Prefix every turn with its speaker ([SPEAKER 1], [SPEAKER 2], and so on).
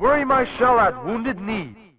[SPEAKER 1] Bury my shell at Wounded Knee.